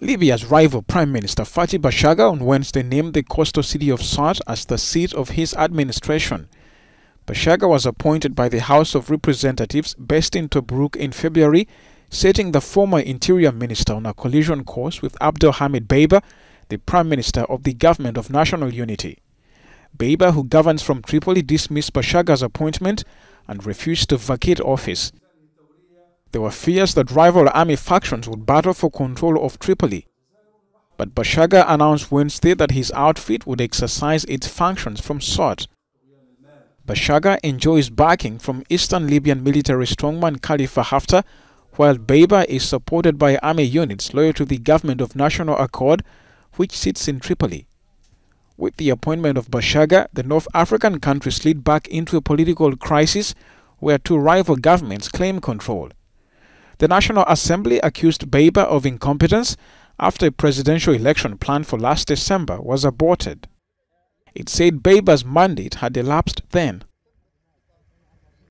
Libya's rival Prime Minister Fathi Bashaga on Wednesday named the coastal city of Sirte as the seat of his administration. Bashaga was appointed by the House of Representatives based in Tobruk in February, setting the former Interior Minister on a collision course with Abdel Hamid the Prime Minister of the Government of National Unity. Dbeibah, who governs from Tripoli, dismissed Bashaga's appointment and refused to vacate office. There were fears that rival army factions would battle for control of Tripoli. But Bashaga announced Wednesday that his outfit would exercise its functions from Sirte. Bashaga enjoys backing from eastern Libyan military strongman Khalifa Haftar, while Dbeibah is supported by army units loyal to the government of National Accord, which sits in Tripoli. With the appointment of Bashaga, the North African country slid back into a political crisis where two rival governments claim control. The National Assembly accused Dbeibah of incompetence after a presidential election planned for last December was aborted. It said Dbeibah's mandate had elapsed then.